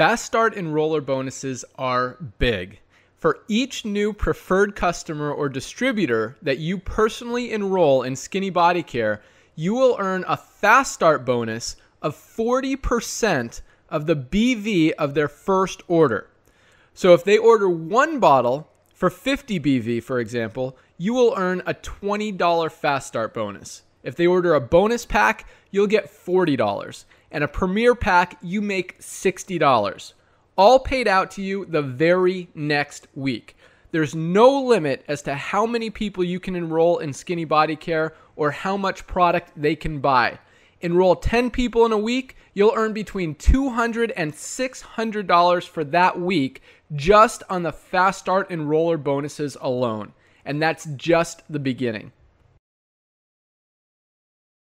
Fast Start Enroller bonuses are big. For each new preferred customer or distributor that you personally enroll in Skinny Body Care, you will earn a Fast Start bonus of 40% of the BV of their first order. So if they order one bottle for 50 BV, for example, you will earn a $20 Fast Start bonus. If they order a bonus pack, you'll get $40. And a premier pack, you make $60 all paid out to you the very next week. There's no limit as to how many people you can enroll in Skinny Body Care or how much product they can buy. Enroll 10 people in a week, you'll earn between $200 and $600 for that week just on the Fast Start Enroller bonuses alone. And that's just the beginning.